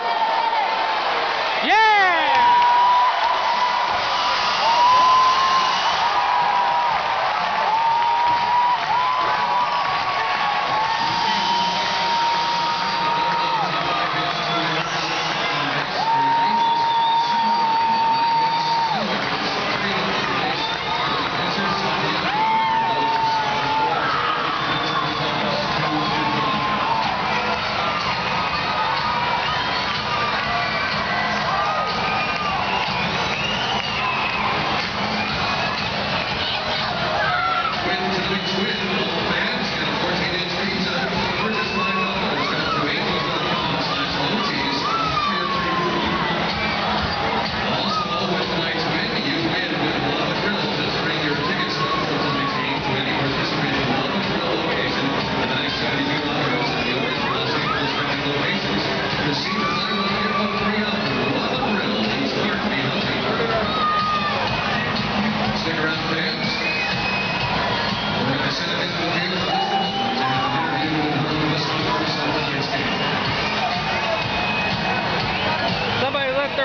it.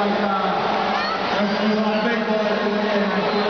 vai estar. Nós vamos bem fora do